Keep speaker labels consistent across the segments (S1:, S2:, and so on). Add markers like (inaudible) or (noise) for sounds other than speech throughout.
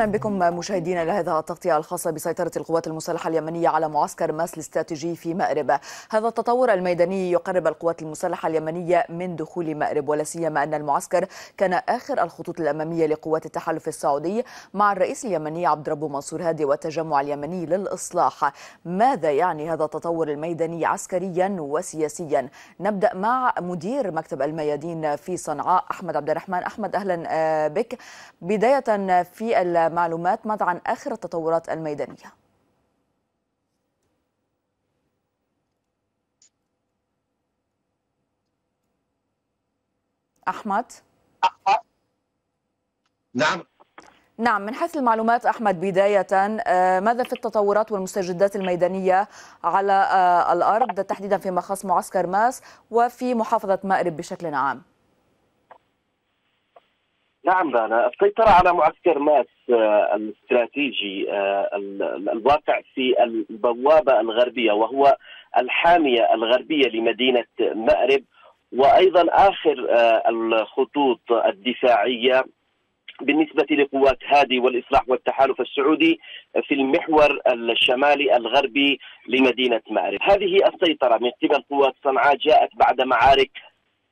S1: أهلا بكم مشاهدينا لهذا التغطية الخاصة بسيطرة القوات المسلحة اليمنية على معسكر ماس الاستراتيجي في مأرب. هذا التطور الميداني يقرب القوات المسلحة اليمنية من دخول مأرب ولا سيما أن المعسكر كان آخر الخطوط الأمامية لقوات التحالف السعودي مع الرئيس اليمني عبد ربه منصور هادي والتجمع اليمني للإصلاح. ماذا يعني هذا التطور الميداني عسكريا وسياسيا؟ نبدأ مع مدير مكتب الميادين في صنعاء أحمد عبد الرحمن أحمد أهلا بك. بداية في المعلومات ماذا عن آخر التطورات الميدانية؟ أحمد؟
S2: نعم.
S1: نعم من حيث المعلومات أحمد بداية ماذا في التطورات والمستجدات الميدانية على الأرض تحديدا في مخص معسكر ماس وفي محافظة مأرب بشكل عام؟
S2: نعم رانا. السيطرة على معسكر ماس الاستراتيجي الواقع في البوابة الغربية وهو الحامية الغربية لمدينة مأرب. وأيضا آخر الخطوط الدفاعية بالنسبة لقوات هادي والإصلاح والتحالف السعودي في المحور الشمالي الغربي لمدينة مأرب. هذه السيطرة من قبل قوات صنعاء جاءت بعد معارك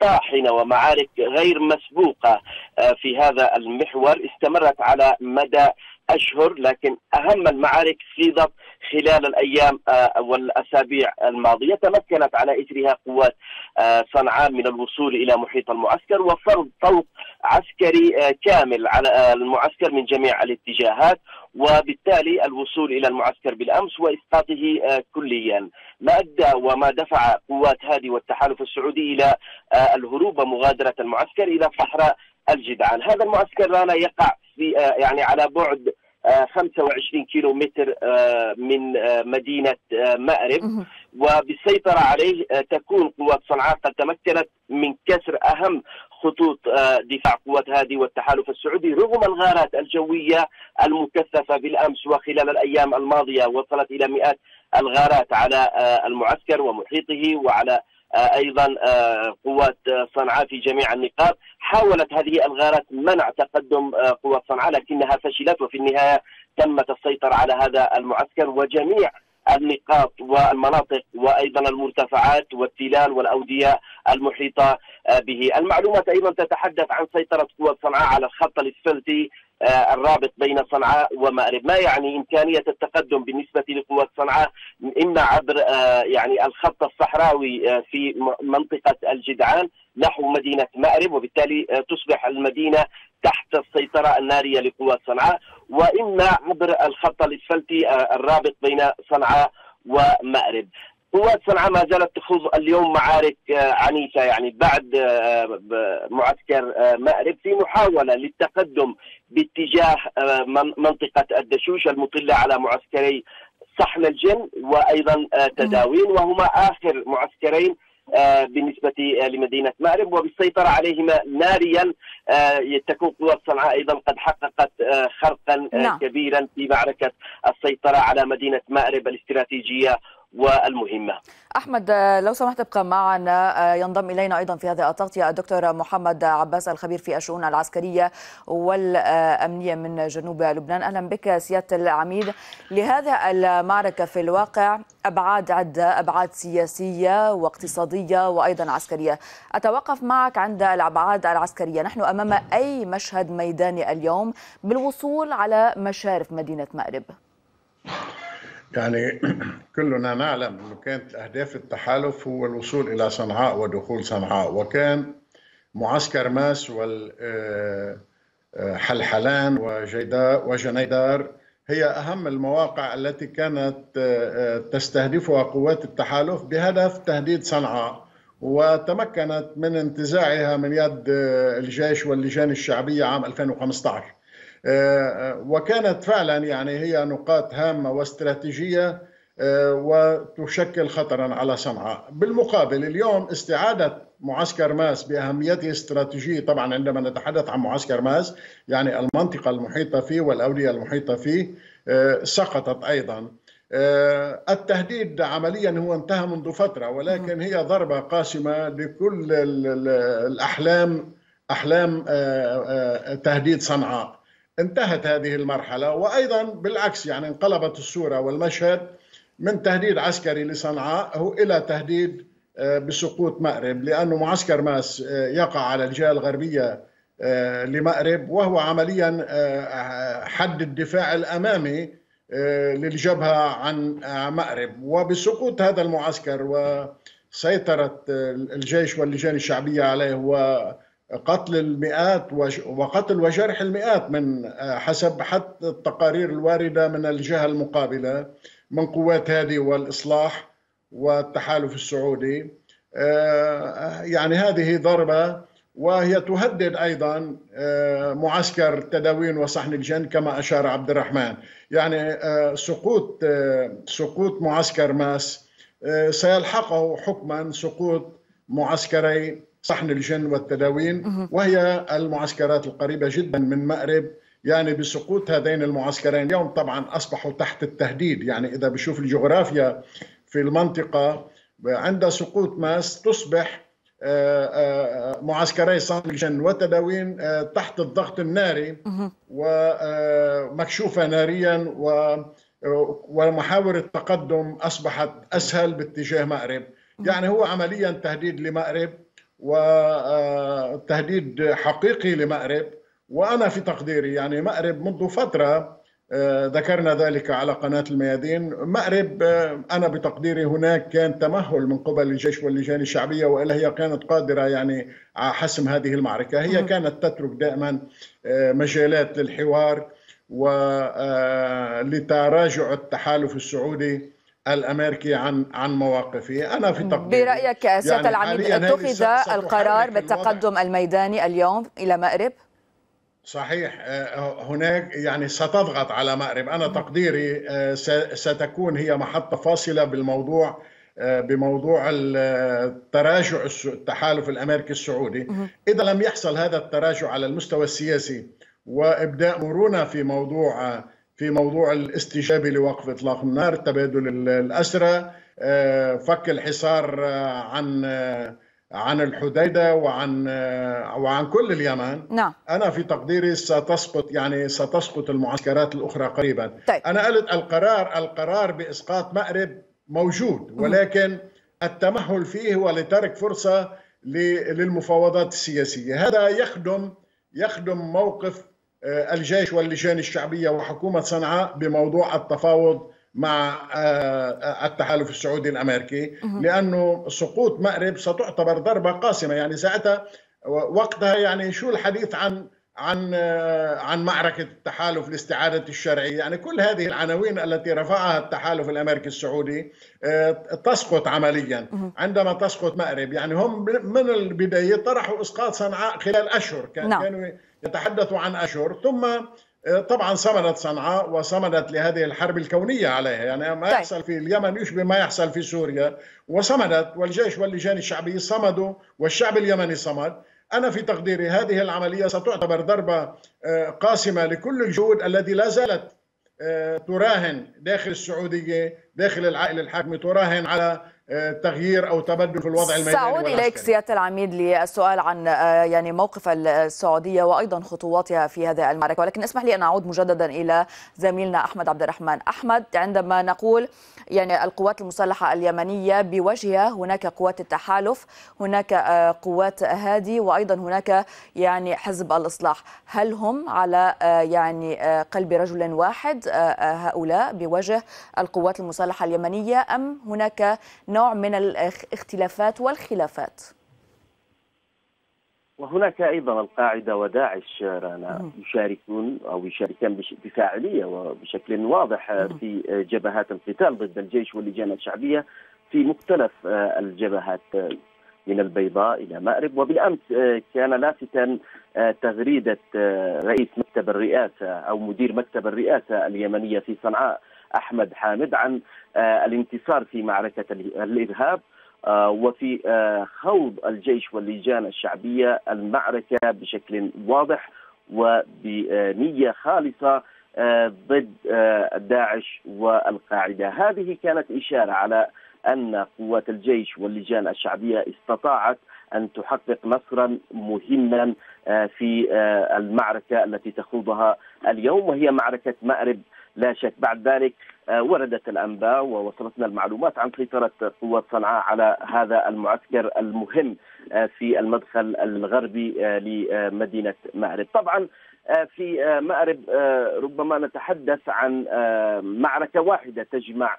S2: طاحنة ومعارك غير مسبوقة في هذا المحور استمرت على مدى أشهر لكن أهم المعارك سيضت خلال الأيام والأسابيع الماضية. تمكنت على إثرها قوات صنعاء من الوصول إلى محيط المعسكر وفرض طوق عسكري كامل على المعسكر من جميع الاتجاهات. وبالتالي الوصول إلى المعسكر بالأمس وإسقاطه كليا. ما أدى وما دفع قوات هادي والتحالف السعودي إلى الهروب ومغادره المعسكر إلى صحراء الجدعان. هذا المعسكر رانا يقع في يعني على بعد 25 كيلو متر من مدينة مأرب. وبالسيطرة عليه تكون قوات صنعاء قد تمكنت من كسر أهم خطوط دفاع قوات هادي والتحالف السعودي رغم الغارات الجوية المكثفة بالأمس وخلال الأيام الماضية وصلت إلى مئات الغارات على المعسكر ومحيطه وعلى أيضا قوات صنعاء في جميع النقاط. حاولت هذه الغارات منع تقدم قوات صنعاء لكنها فشلت وفي النهاية تمت السيطرة على هذا المعسكر وجميع النقاط والمناطق وأيضا المرتفعات والتلال والأودية المحيطة به، المعلومات أيضا تتحدث عن سيطرة قوات صنعاء على الخط الإسفلتي الرابط بين صنعاء ومأرب. ما يعني إمكانية التقدم بالنسبة لقوات صنعاء؟ إما عبر يعني الخط الصحراوي في منطقة الجدعان نحو مدينة مأرب وبالتالي تصبح المدينة تحت السيطرة النارية لقوات صنعاء. وإما عبر الخط الإسفلتي الرابط بين صنعاء ومأرب. قوات صنعاء ما زالت تخوض اليوم معارك عنيفة يعني بعد معسكر مأرب في محاولة للتقدم باتجاه منطقة الدشوش المطلة على معسكري صحن الجن وأيضا تداوين وهما آخر معسكرين بالنسبة لمدينة مأرب وبالسيطرة عليهما ناريا تكون قوات صنعاء أيضا قد حققت خرقا نعم. كبيرا في معركة السيطرة على مدينة مأرب الاستراتيجية والمهمة.
S1: أحمد لو سمحت ابقى معنا. ينضم إلينا أيضا في هذه التغطية الدكتور محمد عباس الخبير في الشؤون العسكرية والأمنية من جنوب لبنان. أهلا بك سيادة العميد. لهذا المعركة في الواقع أبعاد عدة أبعاد سياسية واقتصادية وأيضا عسكرية. أتوقف معك عند الأبعاد العسكرية. نحن أمام أي مشهد ميداني اليوم بالوصول على مشارف مدينة مأرب؟
S3: يعني (clears throat) كلنا نعلم إنه كانت اهداف التحالف هو الوصول إلى صنعاء ودخول صنعاء وكان معسكر ماس والحلحلان وجنيدار هي أهم المواقع التي كانت تستهدفها قوات التحالف بهدف تهديد صنعاء وتمكنت من انتزاعها من يد الجيش واللجان الشعبية عام 2015 وكانت فعلا يعني هي نقاط هامة واستراتيجية وتشكل خطرا على صنعاء بالمقابل اليوم استعادة معسكر ماس بأهميته الاستراتيجية طبعا عندما نتحدث عن معسكر ماس يعني المنطقة المحيطة فيه والأودية المحيطة فيه سقطت أيضا. التهديد عمليا هو انتهى منذ فترة ولكن هي ضربة قاسمة لكل الأحلام أحلام تهديد صنعاء. انتهت هذه المرحلة وأيضا بالعكس يعني انقلبت الصورة والمشهد من تهديد عسكري لصنعاء إلى تهديد بسقوط مأرب لأنه معسكر ماس يقع على الجهة الغربية لمأرب وهو عمليا حد الدفاع الأمامي للجبهة عن مأرب. وبسقوط هذا المعسكر وسيطرة الجيش واللجان الشعبية عليه وقتل المئات وقتل وجرح المئات من حسب حتى التقارير الواردة من الجهة المقابلة من قوات هذه والإصلاح والتحالف السعودي. يعني هذه ضربة وهي تهدد أيضا معسكر تداوين وصحن الجن كما أشار عبد الرحمن. يعني سقوط سقوط معسكر ماس سيلحقه حكما سقوط معسكري صحن الجن والتداوين وهي المعسكرات القريبة جدا من مأرب يعني بسقوط هذين المعسكرين. اليوم طبعا أصبحوا تحت التهديد يعني إذا بشوف الجغرافيا في المنطقة عند سقوط ماس تصبح معسكري صنجن وتداوين تحت الضغط الناري ومكشوفة ناريا ومحاور التقدم أصبحت أسهل باتجاه مأرب. يعني هو عمليا تهديد لمأرب. وتهديد حقيقي لمأرب وأنا في تقديري يعني مأرب منذ فترة ذكرنا ذلك على قناة الميادين. مأرب أنا بتقديري هناك كان تمهل من قبل الجيش واللجان الشعبية وإلا هي كانت قادرة يعني على حسم هذه المعركة. هي كانت تترك دائما مجالات للحوار ولتراجع التحالف السعودي الأمريكي عن عن مواقفه. أنا في تقديري.
S1: برأيك سيادة يعني العميد اتخذ القرار بالتقدم الميداني اليوم إلى مأرب؟
S3: صحيح. هناك يعني ستضغط على مأرب. أنا تقديري ستكون هي محطة فاصلة بالموضوع بموضوع التراجع التحالف الأمريكي السعودي. إذا لم يحصل هذا التراجع على المستوى السياسي وإبداء مرونة في موضوع في موضوع الاستجابة لوقف إطلاق النار تبادل الأسرى فك الحصار عن عن الحديدة وعن وعن كل اليمن
S1: نعم.
S3: أنا في تقديري ستسقط يعني ستسقط المعسكرات الأخرى قريبا
S1: طيب.
S3: أنا قلت القرار القرار بإسقاط مأرب موجود ولكن التمهل فيه هو لترك فرصه للمفاوضات السياسية هذا يخدم يخدم موقف الجيش واللجان الشعبية وحكومة صنعاء بموضوع التفاوض مع التحالف السعودي الأمريكي لأنه سقوط مأرب ستعتبر ضربة قاسمة. يعني ساعتها وقتها يعني شو الحديث عن عن عن معركة التحالف لاستعادة الشرعية؟ يعني كل هذه العناوين التي رفعها التحالف الأمريكي السعودي تسقط عمليا. عندما تسقط مأرب يعني هم من البداية طرحوا إسقاط صنعاء خلال أشهر. كانوا يتحدثوا عن اشهر ثم طبعا صمدت صنعاء وصمدت لهذه الحرب الكونية عليها. يعني ما يحصل في اليمن يشبه ما يحصل في سوريا. وصمدت والجيش واللجان الشعبية صمدوا والشعب اليمني صمد. أنا في تقديري هذه العملية ستعتبر ضربة قاسمة لكل الجهود التي لا زالت تراهن داخل السعودية داخل العائلة الحاكمة تراهن على تغيير أو تبدل في الوضع الميداني
S1: سأعود إليك سيادة العميد للسؤال عن يعني موقف السعودية وأيضا خطواتها في هذه المعركة. ولكن اسمح لي أن أعود مجددا إلى زميلنا أحمد عبد الرحمن. أحمد عندما نقول يعني القوات المسلحة اليمنية بوجهها هناك قوات التحالف هناك قوات هادي وأيضا هناك يعني حزب الإصلاح. هل هم على يعني قلب رجل واحد هؤلاء بوجه القوات المسلحة اليمنية أم هناك نوع من الاختلافات والخلافات.
S2: وهناك أيضا القاعدة وداعش رانا يشاركون أو يشاركان بفاعلية وبشكل واضح في جبهات القتال ضد الجيش واللجان الشعبية في مختلف الجبهات من البيضاء إلى مأرب. وبالأمس كان لافتا تغريدة رئيس مكتب الرئاسة أو مدير مكتب الرئاسة اليمنية في صنعاء أحمد حامد عن الانتصار في معركة الإرهاب وفي خوض الجيش واللجان الشعبية المعركة بشكل واضح وبنية خالصة ضد داعش والقاعدة، هذه كانت إشارة على أن قوات الجيش واللجان الشعبية استطاعت أن تحقق نصرا مهما في المعركة التي تخوضها اليوم وهي معركة مأرب لا شك. بعد ذلك وردت الأنباء ووصلتنا المعلومات عن سيطره قوات صنعاء على هذا المعسكر المهم في المدخل الغربي لمدينة مأرب. طبعا في مأرب ربما نتحدث عن معركة واحدة تجمع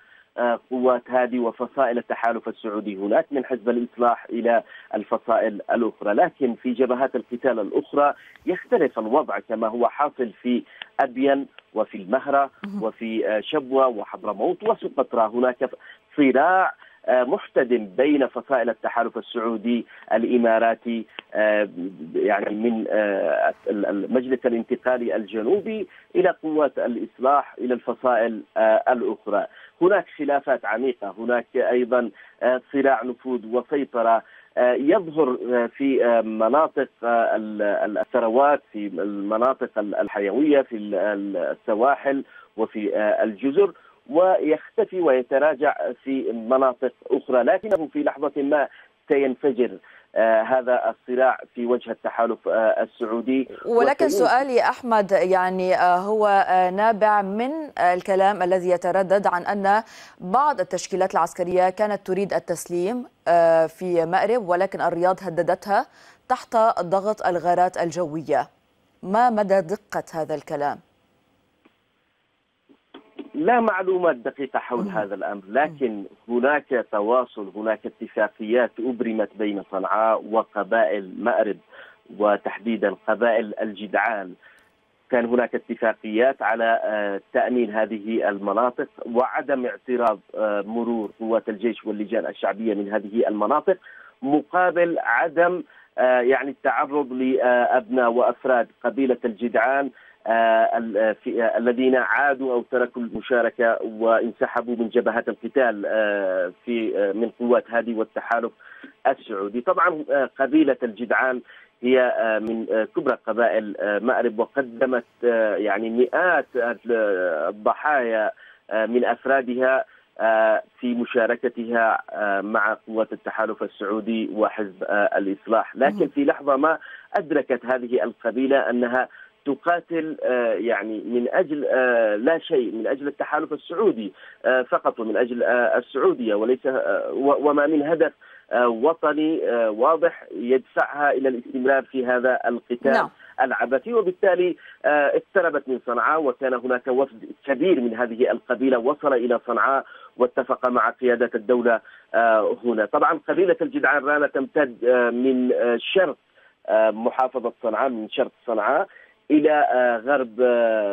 S2: قوات هذه وفصائل التحالف السعودي هناك من حزب الإصلاح إلى الفصائل الأخرى، لكن في جبهات القتال الأخرى يختلف الوضع كما هو حاصل في ابين وفي المهرة وفي شبوة وحضرموت وسقطرى، هناك صراع محتدم بين فصائل التحالف السعودي الإماراتي يعني من المجلس الانتقالي الجنوبي إلى قوات الإصلاح إلى الفصائل الأخرى، هناك خلافات عميقة، هناك أيضا صراع نفوذ وسيطرة يظهر في مناطق الثروات في المناطق الحيوية في السواحل وفي الجزر. ويختفي ويتراجع في مناطق أخرى لكنه في لحظة ما سينفجر آه هذا الصراع في وجه التحالف آه السعودي
S1: ولكن سؤالي أحمد يعني آه هو نابع من الكلام الذي يتردد عن أن بعض التشكيلات العسكرية كانت تريد التسليم في مأرب ولكن الرياض هددتها تحت ضغط الغارات الجوية ما مدى دقة هذا الكلام؟
S2: لا معلومات دقيقة حول هذا الأمر لكن هناك تواصل هناك اتفاقيات أبرمت بين صنعاء وقبائل مأرب وتحديدا قبائل الجدعان. كان هناك اتفاقيات على تأمين هذه المناطق وعدم اعتراض مرور قوات الجيش واللجان الشعبية من هذه المناطق مقابل عدم يعني التعرض لأبناء وأفراد قبيلة الجدعان. في الذين عادوا أو تركوا المشاركة وانسحبوا من جبهات القتال في من قوات هذه والتحالف السعودي، طبعا قبيلة الجدعان هي من كبرى قبائل مأرب وقدمت يعني مئات الضحايا من أفرادها في مشاركتها مع قوات التحالف السعودي وحزب الإصلاح، لكن في لحظة ما أدركت هذه القبيلة أنها تقاتل يعني من أجل لا شيء من أجل التحالف السعودي فقط ومن أجل السعودية وليس وما من هدف وطني واضح يدفعها إلى الاستمرار في هذا القتال نعم. العبثي. وبالتالي اقتربت من صنعاء وكان هناك وفد كبير من هذه القبيلة وصل إلى صنعاء واتفق مع قيادات الدولة هنا. طبعا قبيلة الجدعان رانا تمتد من شرق محافظة صنعاء من شرق صنعاء. إلى غرب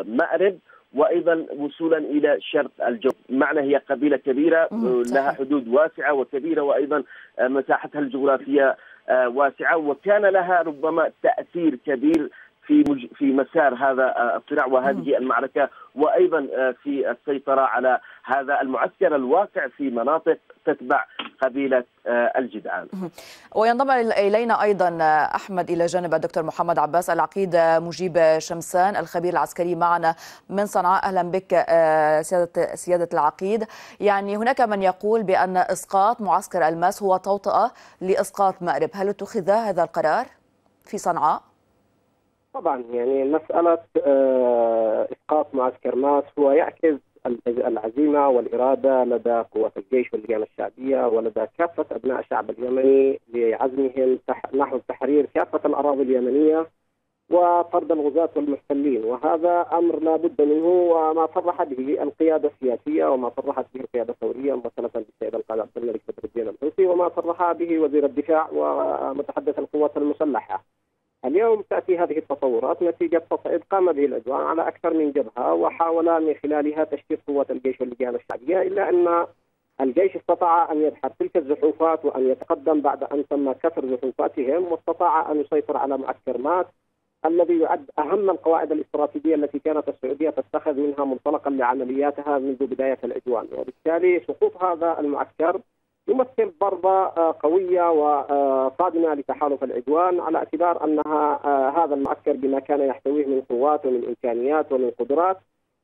S2: مأرب وأيضا وصولا إلى شرق الجو، معنى هي قبيلة كبيرة لها حدود واسعة وكبيرة وأيضا مساحتها الجغرافية واسعة وكان لها ربما تأثير كبير في مج... في مسار هذا الصراع وهذه المعركة وأيضا في السيطرة على هذا المعسكر الواقع في مناطق تتبع قبيلة الجدعان.
S1: وينضم إلينا أيضا أحمد إلى جانب الدكتور محمد عباس العقيد مجيب شمسان الخبير العسكري معنا من صنعاء. أهلا بك سياده سيادة العقيد. يعني هناك من يقول بأن إسقاط معسكر الماس هو توطئة لإسقاط مأرب. هل اتخذ هذا القرار في صنعاء؟
S4: طبعا يعني مسألة إسقاط معسكر ماس هو يعكس العزيمة والإرادة لدى قوات الجيش واللجان الشعبية ولدى كافة أبناء الشعب اليمني لعزمهم نحو تحرير كافة الأراضي اليمنية وطرد الغزاة والمحتلين. وهذا أمر لا بد منه وما صرح به القيادة السياسية وما صرحت به القيادة الثورية مثلا بالسيد القائد عبد الملك بدر الدين الحوثي وما صرح به وزير الدفاع ومتحدث القوات المسلحة. اليوم تأتي هذه التطورات نتيجة تصعيد قام به العدوان على أكثر من جبهة وحاول من خلالها تشتيت قوات الجيش واللجان الشعبية إلا أن الجيش استطاع أن يدحر تلك الزحوفات وأن يتقدم بعد أن تم كسر زحوفاتهم واستطاع أن يسيطر على معسكر مات الذي يعد أهم القواعد الاستراتيجية التي كانت السعودية تتخذ منها منطلقا لعملياتها منذ بداية العدوان وبالتالي سقوط هذا المعسكر يمثل ضربة قوية وصادمة لتحالف العدوان على اعتبار أنها هذا المعسكر بما كان يحتويه من قوات ومن إمكانيات ومن قدرات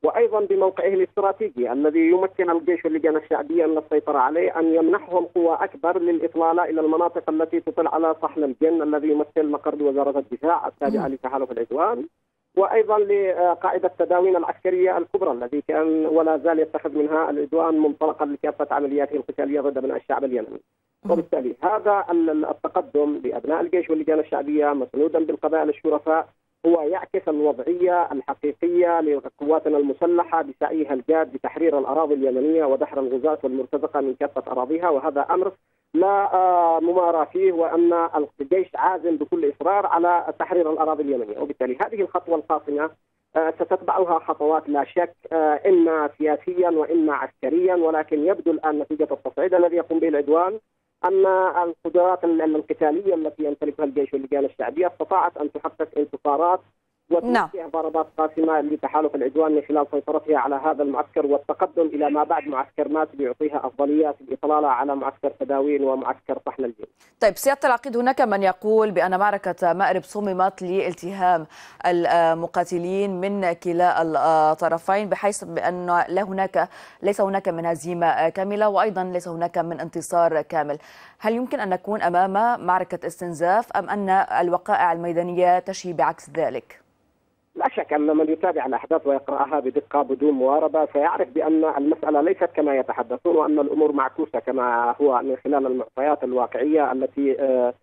S4: وأيضا بموقعه الاستراتيجي الذي يمكن الجيش واللجان الشعبيه من السيطرة عليه أن يمنحهم قوة أكبر للاطلاله إلى المناطق التي تطل على صحن الجن الذي يمثل مقر وزارة الدفاع التابعة لتحالف العدوان. وأيضا لقاعده التداوين العسكرية الكبرى الذي كان ولا زال يتخذ منها العدوان منطلقا لكافة عملياته القتاليه ضد ابناء الشعب اليمني. وبالتالي هذا التقدم لأبناء الجيش واللجان الشعبية مسنودا بالقبائل الشرفاء هو يعكس الوضعية الحقيقية لقواتنا المسلحة بسعيها الجاد بتحرير الأراضي اليمنية ودحر الغزاة والمرتزقة من كافة أراضيها وهذا أمر لا آه، مماراه فيه وأن الجيش عازم بكل إصرار على تحرير الأراضي اليمنية. وبالتالي هذه الخطوة القاصمه آه، ستتبعها خطوات لا شك آه، إما سياسيا وإما عسكريا ولكن يبدو الآن نتيجة التصعيد الذي يقوم به العدوان. ان القدرات القتالية التي يمتلكها الجيش واللجان الشعبية استطاعت أن تحقق انتصارات
S1: نعم.
S4: وتوقيع ضربات قاسمه لتحالف العدوان من خلال سيطرتها على هذا المعسكر والتقدم إلى ما بعد معسكر مات ليعطيها أفضلية في الإطلالة على معسكر تداوين ومعسكر طحن الجيش.
S1: طيب سيادة العقيد هناك من يقول بأن معركة مأرب صممت لالتهام المقاتلين من كلا الطرفين بحيث بأن لا هناك ليس هناك من هزيمه كاملة وأيضا ليس هناك من انتصار كامل. هل يمكن أن نكون أمام معركة استنزاف أم أن الوقائع الميدانية تشي بعكس ذلك؟
S4: لا شك أن من يتابع الأحداث ويقرأها بدقة بدون مواربة سيعرف بأن المسألة ليست كما يتحدثون وأن الأمور معكوسة كما هو من خلال المعطيات الواقعية التي آه،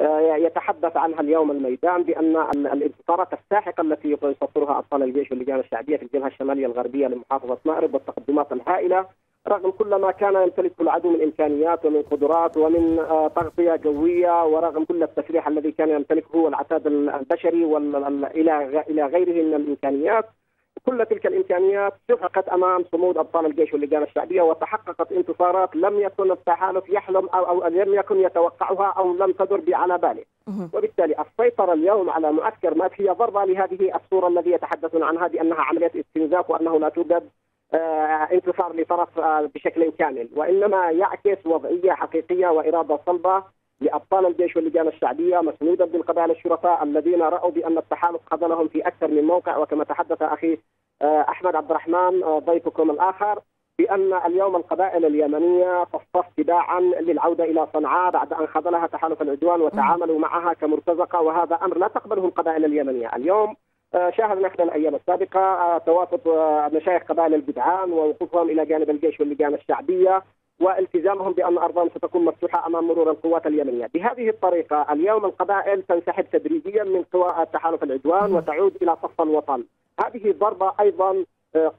S4: آه، يتحدث عنها اليوم الميدان بأن الانتصارات الساحقة التي يسطرها أبطال الجيش واللجان الشعبية في الجبهة الشمالية الغربية لمحافظة مأرب والتقدمات الهائلة رغم كل ما كان يمتلكه العدو من إمكانيات ومن قدرات ومن آه، تغطية جويه ورغم كل التسليح الذي كان يمتلكه والعتاد البشري إلى إلى غيره من الإمكانيات كل تلك الإمكانيات سحقت أمام صمود أبطال الجيش واللجان الشعبية وتحققت انتصارات لم يكن التحالف يحلم أو أو لم يكن يتوقعها أو لم تدر على باله. وبالتالي السيطرة اليوم على معسكر مات هي ضربة لهذه الصورة الذي يتحدثون عنها بأنها عملية استنزاف وأنه لا توجد انتصار لطرف آه، بشكل كامل. وإنما يعكس وضعية حقيقية وإرادة صلبة لأبطال الجيش واللجان الشعبية مسنودا بالقبائل الشرفاء الذين رأوا بأن التحالف خذلهم في أكثر من موقع. وكما تحدث أخي آه، أحمد عبد الرحمن ضيفكم الآخر بأن اليوم القبائل اليمنية تصطف تباعا للعودة إلى صنعاء بعد أن خذلها تحالف العدوان وتعاملوا معها كمرتزقة. وهذا أمر لا تقبله القبائل اليمنية، اليوم آه، شاهدنا خلال الأيام السابقة آه، توافد آه، مشايخ قبائل الجدعان ووقوفهم إلى جانب الجيش واللجان الشعبية والتزامهم بأن أرضهم ستكون مفتوحة أمام مرور القوات اليمنية، بهذه الطريقة اليوم القبائل تنسحب تدريجيا من قوى تحالف العدوان وتعود إلى صف الوطن. هذه ضربة أيضا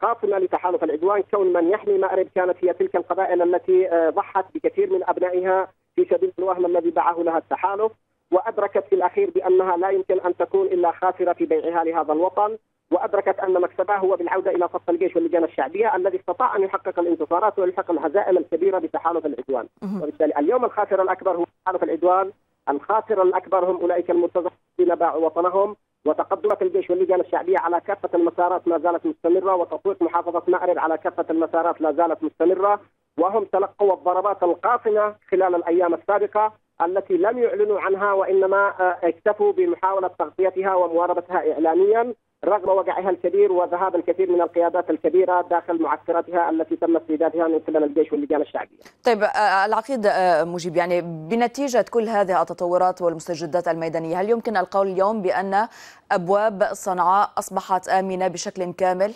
S4: قاصمه لتحالف العدوان كون من يحمي مأرب كانت هي تلك القبائل التي ضحت بكثير من أبنائها في سبيل الوهم الذي باعه لها التحالف وأدركت في الأخير بأنها لا يمكن أن تكون إلا خاسرة في بيعها لهذا الوطن وأدركت أن مكسبها هو بالعودة إلى صف الجيش واللجان الشعبية الذي استطاع أن يحقق الانتصارات ويلحق الهزائم الكبيرة بتحالف العدوان. وبالتالي اليوم الخاسر الأكبر هو تحالف العدوان الخاسر الأكبر هم أولئك المرتزقين الذين باعوا وطنهم وتقدمت الجيش واللجان الشعبية على كافة المسارات ما زالت مستمرة وتطويق محافظة مأرب على كافة المسارات لا زالت مستمرة وهم تلقوا الضربات القاصمه خلال الأيام السابقة التي لم يعلنوا عنها وإنما آه، اكتفوا بمحاولة تغطيتها ومواربتها اعلاميا رغم وقعها الكبير وذهاب الكثير من القيادات الكبيرة داخل معسكراتها التي تم استعدادها من قبل الجيش واللجان الشعبية.
S1: طيب آه، العقيد آه، مجيب يعني بنتيجة كل هذه التطورات والمستجدات الميدانية هل يمكن القول اليوم بأن أبواب صنعاء أصبحت آمنة بشكل كامل؟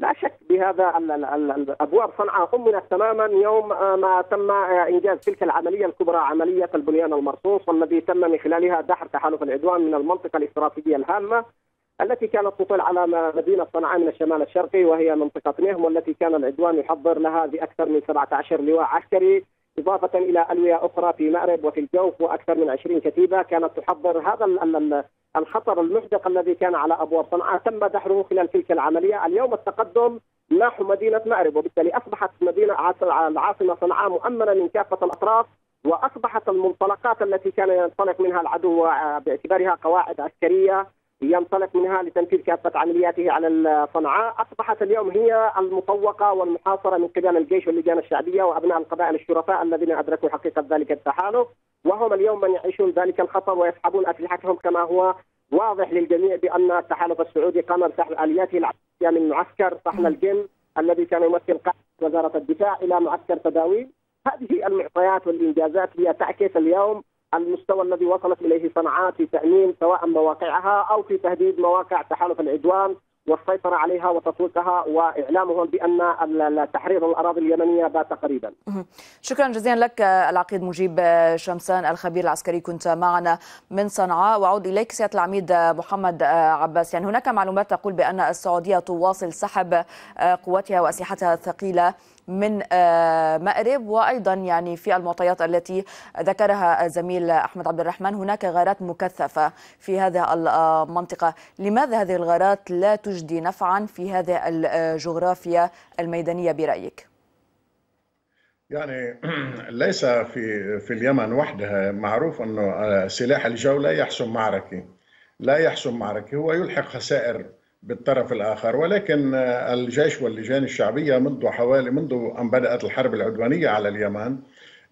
S4: لا شك بهذا الأبواب صنعاء أمنت تماما يوم ما تم إنجاز تلك العملية الكبرى عملية البنيان المرصوص والذي تم من خلالها دحر تحالف العدوان من المنطقة الاستراتيجية الهامة التي كانت تطل على مدينة صنعاء من الشمال الشرقي وهي منطقة نهم والتي كان العدوان يحضر لها بأكثر من 17 لواء عسكري إضافة إلى ألوية أخرى في مأرب وفي الجوف وأكثر من 20 كتيبة كانت تحضر هذا الخطر المحدق الذي كان على أبواب صنعاء. تم دحره خلال تلك العملية. اليوم التقدم نحو مدينة مأرب وبالتالي أصبحت مدينة العاصمة صنعاء مؤمنة من كافة الأطراف وأصبحت المنطلقات التي كان ينطلق منها العدو باعتبارها قواعد عسكرية ينطلق منها لتنفيذ كافة عملياته على صنعاء أصبحت اليوم هي المطوقة والمحاصرة من قبل الجيش واللجان الشعبية وأبناء القبائل الشرفاء الذين أدركوا حقيقة ذلك التحالف وهم اليوم من يعيشون ذلك الخطر ويسحبون أسلحتهم كما هو واضح للجميع بأن التحالف السعودي قام بسحب آلياته العسكرية من معسكر صحن الجن الذي كان يمثل قائد وزارة الدفاع إلى معسكر تداوين هذه المعطيات والإنجازات هي تعكس اليوم المستوى الذي وصلت إليه صنعاء في تأمين سواء مواقعها أو في تهديد مواقع تحالف العدوان والسيطرة عليها وتسويقها وإعلامهم بأن تحرير الأراضي اليمنية بات قريبا.
S1: شكرا جزيلا لك العقيد مجيب شمسان الخبير العسكري. كنت معنا من صنعاء. وأعود إليك سيادة العميد محمد عباس. يعني هناك معلومات تقول بأن السعودية تواصل سحب قواتها وأسلحتها الثقيلة من آه، مأرب وأيضا يعني في المعطيات التي ذكرها الزميل أحمد عبد الرحمن هناك غارات مكثفة في هذه المنطقة لماذا هذه الغارات لا تجدي نفعا في هذه الجغرافيا الميدانية برأيك؟
S3: يعني (clears throat) ليس في في اليمن وحدها معروف أنه سلاح الجو لا يحسم معركة لا يحسم معركة هو يلحق خسائر بالطرف الآخر. ولكن الجيش واللجان الشعبية منذ حوالي منذ أن بدأت الحرب العدوانية على اليمن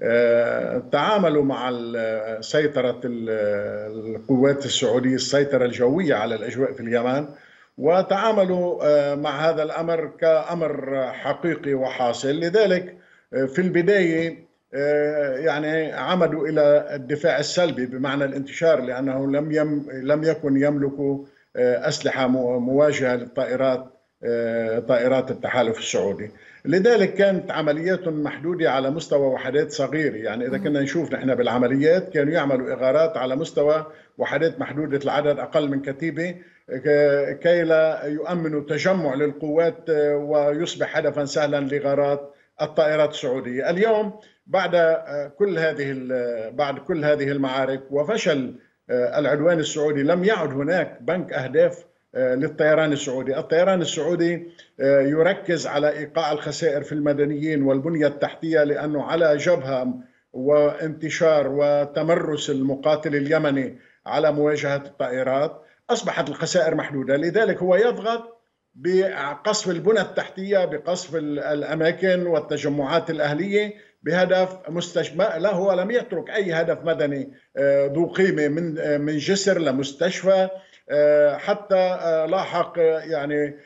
S3: آه، تعاملوا مع سيطرة القوات السعودية السيطرة الجوية على الأجواء في اليمن وتعاملوا آه، مع هذا الأمر كأمر حقيقي وحاصل. لذلك آه، في البداية يعني عمدوا إلى الدفاع السلبي بمعنى الانتشار لأنه لم لم يكن يملكوا أسلحة مواجهة للطائرات آه، طائرات التحالف السعودي. لذلك كانت عمليات محدودة على مستوى وحدات صغيرة. يعني إذا كنا نشوف نحن بالعمليات كانوا يعملوا إغارات على مستوى وحدات محدودة العدد أقل من كتيبة كي لا يؤمنوا تجمع للقوات آه، ويصبح هدفا سهلا لغارات الطائرات السعودية. اليوم بعد آه، كل هذه بعد كل هذه المعارك وفشل آه، العدوان السعودي. لم يعد هناك بنك أهداف آه، للطيران السعودي، الطيران السعودي آه، يركز على إيقاع الخسائر في المدنيين والبنية التحتية لأنه على جبهة وانتشار وتمرس المقاتل اليمني على مواجهة الطائرات، أصبحت الخسائر محدودة، لذلك هو يضغط بقصف البنى التحتية، بقصف الأماكن والتجمعات الأهلية بهدف مستشفى لا هو لم يترك أي هدف مدني آه، ذو قيمة من آه، من جسر لمستشفى آه، حتى لاحق يعني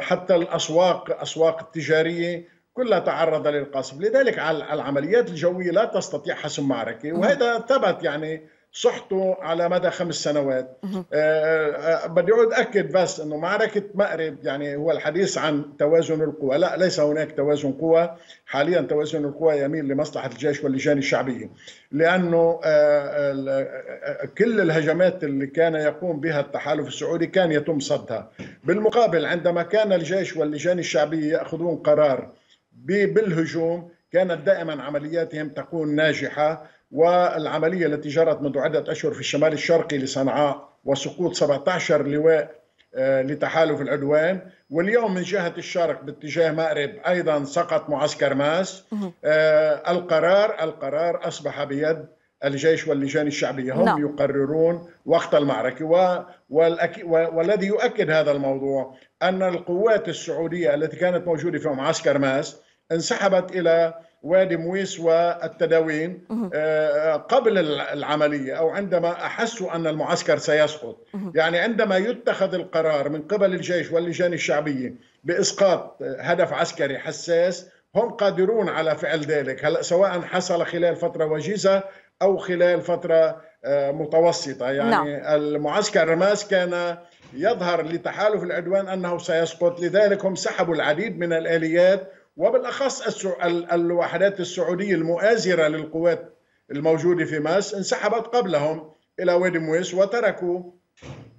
S3: حتى الأسواق أسواق التجارية كلها تعرض للقصف. لذلك العمليات الجوية لا تستطيع حسم معركة وهذا ثبت يعني صحته على مدى خمس سنوات. آه، آه، بدي اعود أكد بس إنه معركة مأرب يعني هو الحديث عن توازن القوى. لا ليس هناك توازن قوى. حاليا توازن القوى يميل لمصلحة الجيش واللجان الشعبية. لأنه آه، كل الهجمات اللي كان يقوم بها التحالف السعودي كان يتم صدها. بالمقابل عندما كان الجيش واللجان الشعبية يأخذون قرار بالهجوم كانت دائما عملياتهم تكون ناجحة. والعملية التي جرت منذ عدة أشهر في الشمال الشرقي لصنعاء وسقوط 17 لواء آه، لتحالف العدوان. واليوم من جهة الشرق باتجاه مأرب أيضا سقط معسكر ماس. آه، القرار القرار أصبح بيد الجيش واللجان الشعبية. هم نعم. يقررون وقت المعركة. و... والذي يؤكد هذا الموضوع أن القوات السعودية التي كانت موجودة في معسكر ماس انسحبت إلى وادي مويس والتداوين آه، قبل العملية أو عندما أحسوا أن المعسكر سيسقط. يعني عندما يتخذ القرار من قبل الجيش واللجان الشعبية بإسقاط هدف عسكري حساس هم قادرون على فعل ذلك. هلا سواء حصل خلال فترة وجيزة أو خلال فترة آه، متوسطة. يعني نعم. المعسكر رماس كان يظهر لتحالف العدوان أنه سيسقط. لذلك هم سحبوا العديد من الآليات وبالأخص الوحدات السعودية المؤازرة للقوات الموجودة في ماس انسحبت قبلهم إلى وادي مويس وتركوا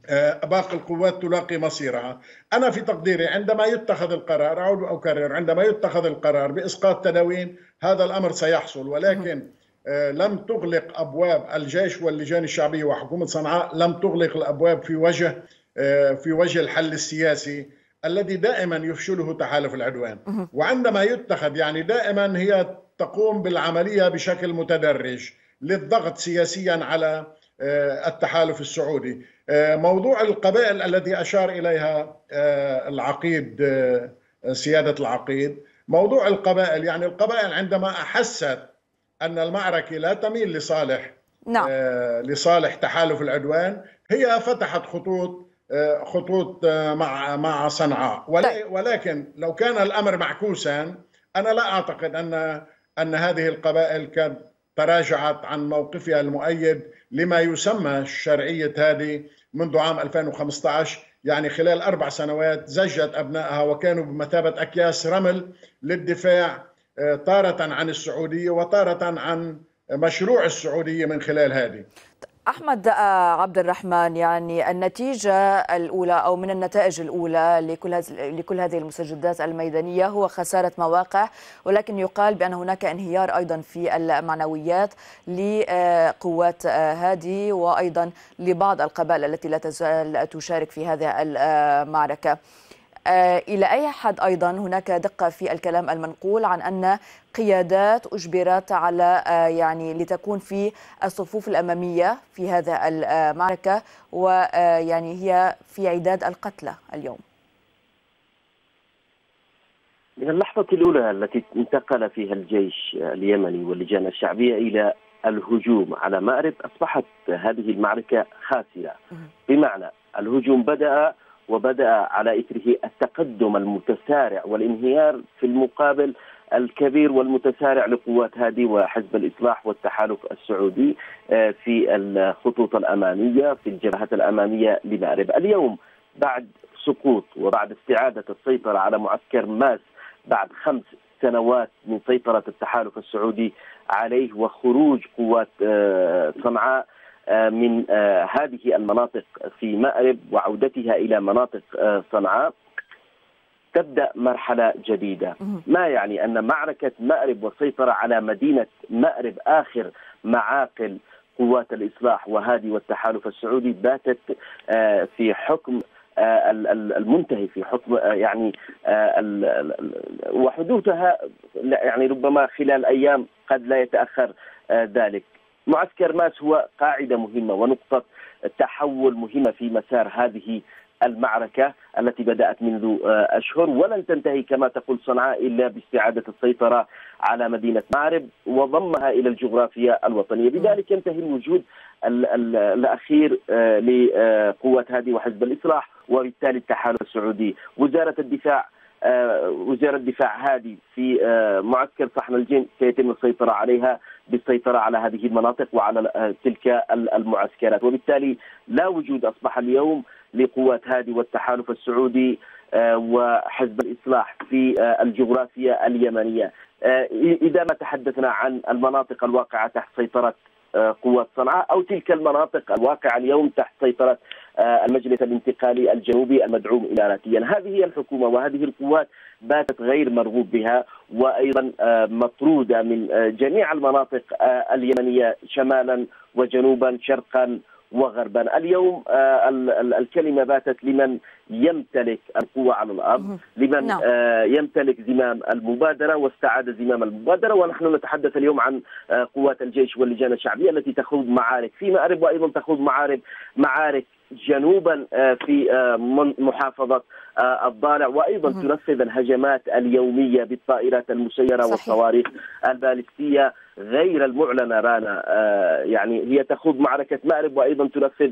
S3: آه، باقي القوات تلاقي مصيرها. أنا في تقديري عندما يتخذ القرار أعود أكرر عندما يتخذ القرار بإسقاط تداوين هذا الأمر سيحصل. ولكن آه، لم تغلق أبواب الجيش واللجان الشعبية وحكومة صنعاء لم تغلق الأبواب في وجه آه، في وجه الحل السياسي الذي دائما يفشله تحالف العدوان. وعندما يتخذ يعني دائما هي تقوم بالعملية بشكل متدرج للضغط سياسيا على آه، التحالف السعودي. آه، موضوع القبائل الذي أشار إليها آه، العقيد سيادة العقيد. موضوع القبائل يعني القبائل عندما أحست أن المعركة لا تميل لصالح نعم. لصالح تحالف العدوان هي فتحت خطوط خطوط مع مع صنعاء
S1: طيب.
S3: ولكن لو كان الأمر معكوسا أنا لا أعتقد أن أن هذه القبائل كانت تراجعت عن موقفها المؤيد لما يسمى شرعيه هذه منذ عام 2015 يعني خلال أربع سنوات زجت أبنائها وكانوا بمثابة أكياس رمل للدفاع تاره عن السعودية وتاره عن مشروع السعودية من خلال هذه
S1: أحمد عبد الرحمن يعني النتيجة الأولى أو من النتائج الأولى لكل لكل هذه المستجدات الميدانية هو خسارة مواقع ولكن يقال بأن هناك انهيار أيضا في المعنويات لقوات هادي وأيضا لبعض القبائل التي لا تزال تشارك في هذه المعركة. إلى أي حد أيضا. هناك دقة في الكلام المنقول عن أن قيادات أجبرت على يعني لتكون في الصفوف الأمامية في هذا المعركة ويعني هي في عداد القتلى اليوم.
S2: من اللحظة الأولى التي انتقل فيها الجيش اليمني واللجان الشعبية إلى الهجوم على مأرب أصبحت هذه المعركة خاسرة. بمعنى الهجوم بدأ وبدأ على إثره التقدم المتسارع والانهيار في المقابل الكبير والمتسارع لقوات هادي وحزب الإصلاح والتحالف السعودي في الخطوط الأمامية في الجبهات الأمامية لمأرب. اليوم بعد سقوط وبعد استعادة السيطرة على معسكر ماس بعد خمس سنوات من سيطرة التحالف السعودي عليه وخروج قوات صنعاء من هذه المناطق في مأرب وعودتها إلى مناطق صنعاء. تبدأ مرحلة جديدة. ما يعني أن معركة مأرب والسيطرة على مدينة مأرب آخر معاقل قوات الإصلاح وهادي والتحالف السعودي باتت في حكم المنتهي في حكم يعني وحدوثها يعني ربما خلال أيام قد لا يتأخر ذلك. معسكر ماس هو قاعدة مهمة ونقطة تحول مهمة في مسار هذه المعركة التي بدأت منذ أشهر. ولن تنتهي كما تقول صنعاء إلا باستعادة السيطرة على مدينة مأرب وضمها إلى الجغرافيا الوطنية. بذلك ينتهي الوجود الأخير لقوة هذه وحزب الإصلاح وبالتالي التحالف السعودي. وزارة الدفاع وزارة الدفاع هذه في معسكر صحن الجن سيتم السيطرة عليها. بالسيطرة على هذه المناطق وعلى تلك المعسكرات. وبالتالي لا وجود أصبح اليوم لقوات هادي والتحالف السعودي وحزب الإصلاح في الجغرافيا اليمنية. إذا ما تحدثنا عن المناطق الواقعة تحت سيطرة قوات صنعاء أو تلك المناطق الواقعة اليوم تحت سيطرة المجلس الانتقالي الجنوبي المدعوم اماراتيا، هذه هي الحكومة وهذه القوات باتت غير مرغوب بها وأيضا مطرودة من جميع المناطق اليمنية شمالا وجنوبا شرقا وغربا اليوم الكلمة باتت لمن يمتلك القوة على الأرض لمن نعم. يمتلك زمام المبادرة واستعاد زمام المبادرة. ونحن نتحدث اليوم عن قوات الجيش واللجان الشعبية التي تخوض معارك في مأرب وأيضا تخوض معارك معارك جنوبا في محافظة الضالع. وأيضا تنفذ الهجمات اليومية بالطائرات المسيرة. والصواريخ البالستية غير المعلنة رانا. يعني هي تخوض معركة مأرب وأيضا تنفذ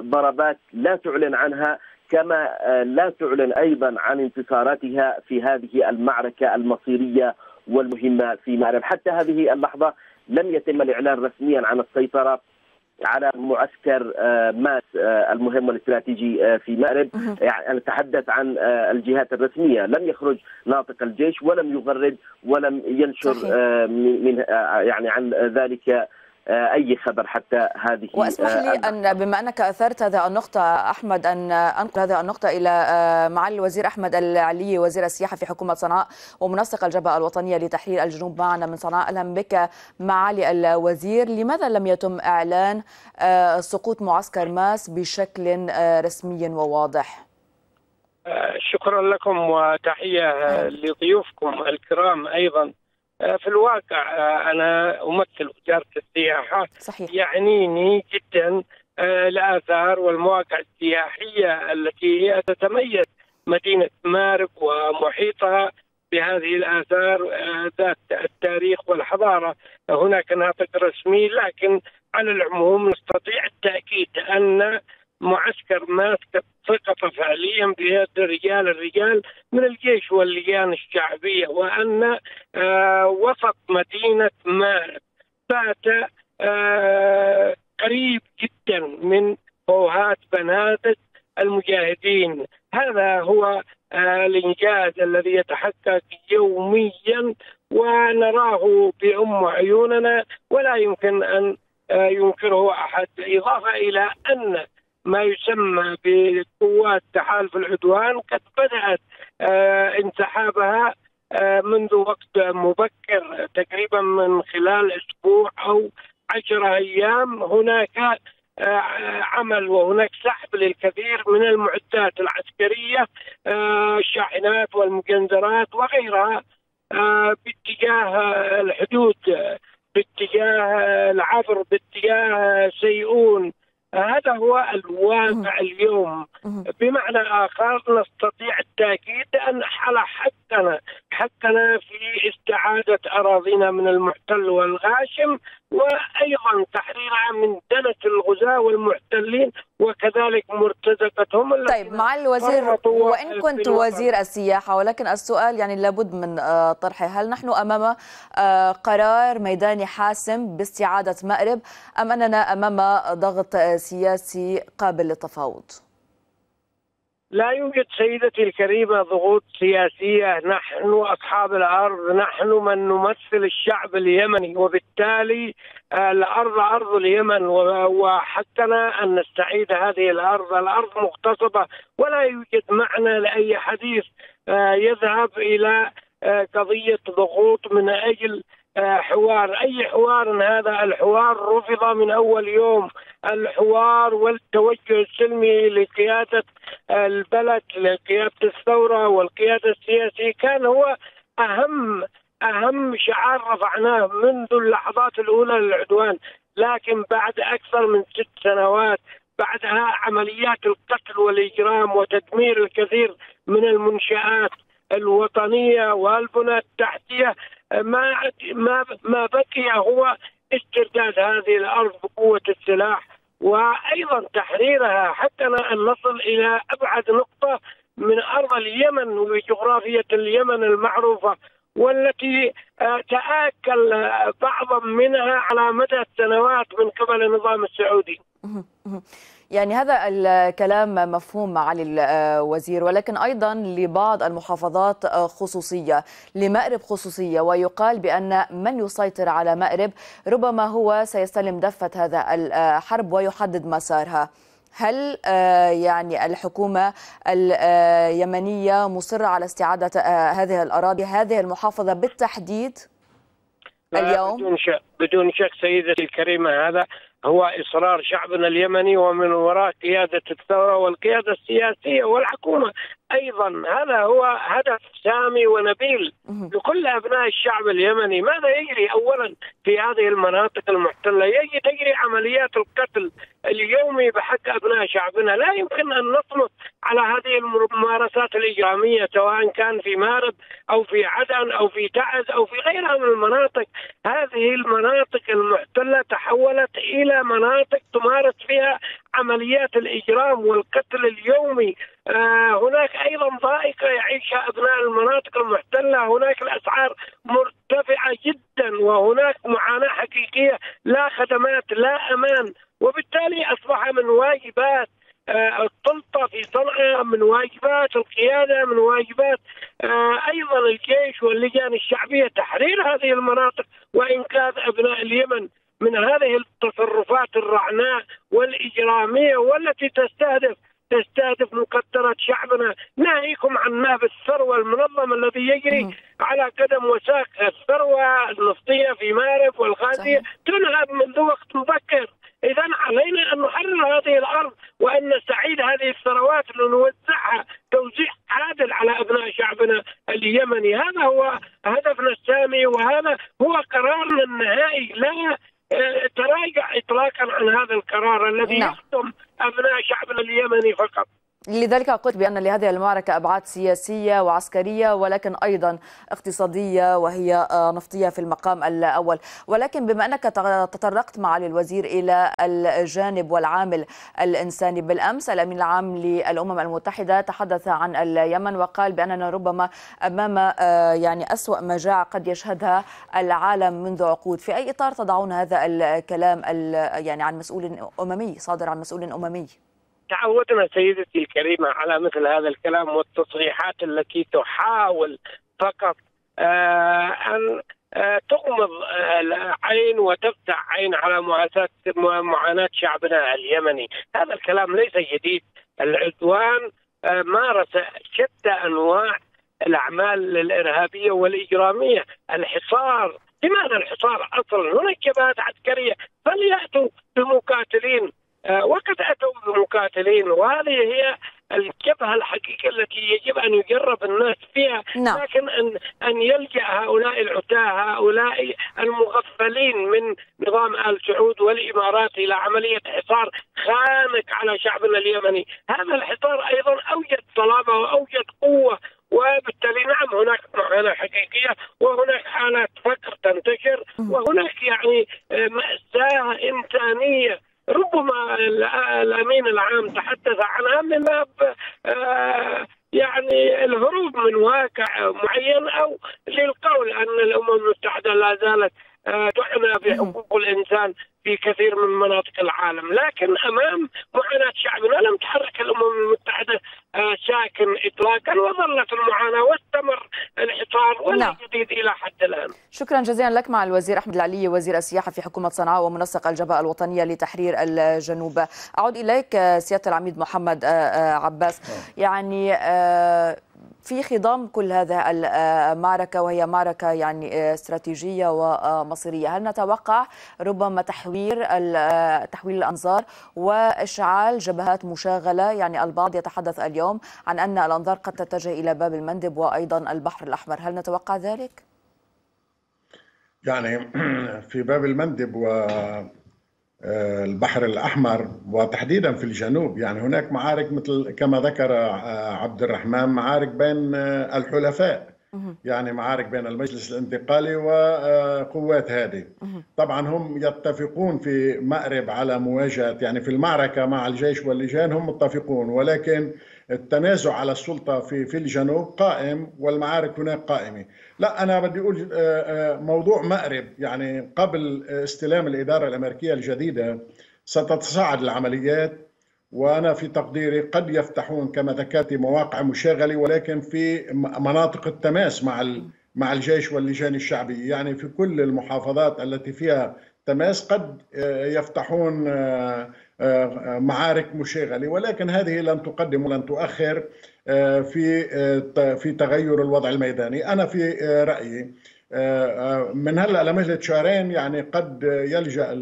S2: ضربات لا تعلن عنها كما لا تعلن أيضا عن انتصاراتها في هذه المعركة المصيرية والمهمة في مأرب. حتى هذه اللحظة لم يتم الإعلان رسميا عن السيطرة. على معسكر ماس المهم والاستراتيجي في مأرب. يعني نتحدث عن الجهات الرسمية. لم يخرج ناطق الجيش ولم يغرد ولم ينشر. من يعني عن ذلك أي خبر حتى هذه
S1: واسمح لي أن بما أنك أثرت هذه النقطة أحمد أن أنقل هذه النقطة إلى معالي الوزير أحمد العلي وزير السياحة في حكومة صنعاء ومنسق الجبهة الوطنية لتحرير الجنوب معنا من صنعاء. أهلا بك معالي الوزير. لماذا لم يتم إعلان سقوط معسكر ماس بشكل رسمي وواضح؟
S5: شكرا لكم وتحية لضيوفكم الكرام أيضا. في الواقع أنا أمثل وزارة السياحة
S1: صحيح.
S5: يعنيني جدا الآثار والمواقع السياحية التي هي تتميز مدينة مارب ومحيطها بهذه الآثار ذات التاريخ والحضارة هناك ناطق رسمي لكن على العموم نستطيع التأكيد أن معسكر ماسك سقط فعليا بيد رجال الرجال من الجيش واللجان الشعبية وأن آه وسط مدينة مارب بات آه قريب جدا من فوهات بنادق المجاهدين. هذا هو آه الإنجاز الذي يتحقق يوميا ونراه بأم عيوننا. ولا يمكن آه ينكره أحد. إضافة إلى أن ما يسمى بقوات تحالف العدوان قد بدأت آه انسحابها آه منذ وقت مبكر تقريبا من خلال أسبوع أو عشرة أيام. هناك عمل وهناك سحب للكثير من المعدات العسكرية الشاحنات والمجندرات وغيرها باتجاه الحدود باتجاه العبر باتجاه سيئون. هذا هو الواقع اليوم. بمعنى آخر نستطيع التأكيد أن على حقنا حقنا في استعادة أراضينا من المحتل والغاشم. وأيضا تحريرها من دنة الغزاة والمحتلين وكذلك مرتزقتهم
S1: طيب مع الوزير وإن كنت وزير السياحة ولكن السؤال يعني لابد من طرحه هل نحن أمام قرار ميداني حاسم باستعادة مأرب أم أننا أمام ضغط سياسي قابل للتفاوض؟
S5: لا يوجد سيدتي الكريمة ضغوط سياسية. نحن أصحاب الأرض نحن من نمثل الشعب اليمني وبالتالي الأرض أرض اليمن وحقنا أن نستعيد هذه الأرض الأرض مغتصبة ولا يوجد معنى لأي حديث يذهب إلى قضية ضغوط من أجل حوار. أي حوار هذا؟ الحوار رفض من أول يوم. الحوار والتوجه السلمي لقيادة البلد لقيادة الثورة والقيادة السياسية كان هو أهم أهم شعار رفعناه منذ اللحظات الأولى للعدوان. لكن بعد أكثر من ست سنوات بعدها عمليات القتل والإجرام وتدمير الكثير من المنشآت الوطنية والبنى التحتية ما ما ما بقي هو استرداد هذه الأرض بقوة السلاح وأيضا تحريرها حتى أن نصل إلى أبعد نقطة من أرض اليمن وجغرافيه اليمن المعروفة والتي تآكل بعضا منها على مدى السنوات من قبل النظام السعودي.
S1: يعني هذا الكلام مفهوم معالي الوزير ولكن أيضا لبعض المحافظات خصوصية لمأرب خصوصية ويقال بأن من يسيطر على مأرب ربما هو سيستلم دفة هذا الحرب ويحدد مسارها. هل يعني الحكومة اليمنية مصرة على استعادة هذه الأراضي هذه المحافظة بالتحديد اليوم؟
S5: بدون شك بدون شك سيدتي الكريمة هذا هو إصرار شعبنا اليمني ومن وراء قيادة الثورة والقيادة السياسية والحكومة. أيضا. هذا هو هدف سامي ونبيل لكل أبناء الشعب اليمني. ماذا يجري أولا في هذه المناطق المحتلة؟ يجري تجري عمليات القتل اليومي بحق أبناء شعبنا. لا يمكن أن نصمت على هذه الممارسات الإجرامية سواء كان في مارب أو في عدن أو في تعز أو في غيرها من المناطق. هذه المناطق المحتلة تحولت إلى مناطق تمارس فيها عمليات الإجرام والقتل اليومي. هناك أيضا ضائقة يعيشها أبناء المناطق المحتلة، هناك الأسعار مرتفعة جدا وهناك معاناة حقيقية، لا خدمات لا أمان، وبالتالي أصبح من واجبات آه السلطة في صنعاء من واجبات القيادة من واجبات آه أيضا الجيش واللجان الشعبية تحرير هذه المناطق وإنقاذ أبناء اليمن من هذه التصرفات الرعناء والإجرامية والتي تستهدف تستهدف مقدرات شعبنا. ناهيكم عن نهب الثروة المنظم الذي يجري على قدم وساق الثروة النفطية في مارب والغازية. تنهب منذ وقت مبكر. إذا علينا أن نحرر هذه الأرض وأن نستعيد هذه الثروات لنوزعها توزيع عادل على أبناء شعبنا اليمني. هذا هو هدفنا السامي وهذا هو قرارنا النهائي. لا تراجع اطلاقا عن هذا القرار الذي نعم. يخدم أبناء شعبنا اليمني فقط
S1: لذلك قلت بأن لهذه المعركة أبعاد سياسية وعسكرية ولكن أيضا اقتصادية وهي نفطية في المقام الأول. ولكن بما أنك تطرقت معالي الوزير إلى الجانب والعامل الإنساني بالأمس الأمين العام للأمم المتحدة تحدث عن اليمن وقال بأننا ربما أمام يعني أسوأ مجاعة قد يشهدها العالم منذ عقود. في أي إطار تضعون هذا الكلام يعني عن مسؤول أممي صادر عن مسؤول أممي؟
S5: تعودنا سيدتي الكريمة على مثل هذا الكلام والتصريحات التي تحاول فقط آه أن آه تغمض العين وتفتح عين على معاناة شعبنا اليمني، هذا الكلام ليس جديد، العدوان آه مارس شتى أنواع الأعمال الإرهابية والإجرامية، الحصار، لماذا الحصار أصلا؟ هناك جبهات عسكرية. فليأتوا بمقاتلين وقد أتوا بمقاتلين وهذه هي الجبهة الحقيقيه التي يجب أن يجرب الناس فيها
S1: نعم.
S5: لكن ان أن يلجأ هؤلاء العتاة هؤلاء المغفلين من نظام آل سعود والإمارات إلى عملية حصار خانق على شعبنا اليمني، هذا الحصار أيضا أوجد صلابة وأوجد قوة وبالتالي نعم هناك معاناة حقيقية وهناك حالات فقر تنتشر وهناك يعني مأساة إنسانية ربما الامين العام تحدث عنها من باب يعني الهروب من واقع معين أو للقول ان الامم المتحده لا زالت تعنى بحقوق الانسان في كثير من مناطق العالم لكن امام معاناه شعبنا لم تحرك الامم المتحده ساكن اطلاقا وظلت المعاناه واستمر الحصار ولا
S1: نعم.
S5: جديد إلى حد الان
S1: شكرا جزيلا لك مع الوزير أحمد العلي وزير السياحة في حكومة صنعاء ومنسق الجبهة الوطنية لتحرير الجنوب. أعود إليك سيادة العميد محمد عباس. يعني في خضام كل هذه المعركة وهي معركة يعني استراتيجية ومصيرية. هل نتوقع ربما تحوير تحويل الأنظار وإشعال جبهات مشاغلة؟ يعني البعض يتحدث اليوم عن أن الأنظار قد تتجه إلى باب المندب وأيضا البحر الأحمر. هل نتوقع ذلك؟
S3: يعني (clears throat) في باب المندب و البحر الأحمر وتحديدا في الجنوب. يعني هناك معارك مثل كما ذكر عبد الرحمن معارك بين الحلفاء. يعني معارك بين المجلس الانتقالي وقوات هذه طبعا هم يتفقون في مأرب على مواجهة يعني في المعركة مع الجيش واللجان هم متفقون. ولكن التنازع على السلطة في في الجنوب قائم والمعارك هناك قائمة. لا أنا بدي أقول موضوع مأرب. يعني قبل استلام الإدارة الأمريكية الجديدة ستتصاعد العمليات وأنا في تقديري قد يفتحون كما ذكرت مواقع مشاغلة ولكن في مناطق التماس مع مع الجيش واللجان الشعبية يعني في كل المحافظات التي فيها تماس قد يفتحون معارك مشاغله ولكن هذه لن تقدم ولن تؤخر في في تغير الوضع الميداني. أنا في رأيي من هلأ لمجلة شهرين يعني قد يلجأ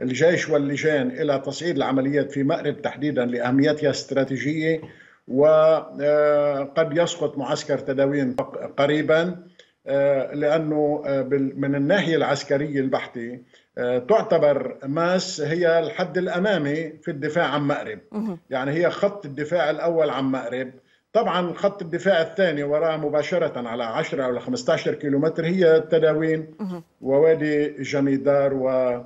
S3: الجيش واللجان إلى تصعيد العمليات في مأرب تحديدا لأهميتها الاستراتيجيه وقد يسقط معسكر تداوين قريبا لأنه من الناحية العسكرية البحتة تعتبر ماس هي الحد الأمامي في الدفاع عن مأرب. يعني هي خط الدفاع الأول عن مأرب. طبعا خط الدفاع الثاني وراء مباشرة على 10 أو 15 كيلومتر هي التداوين ووادي جميدار و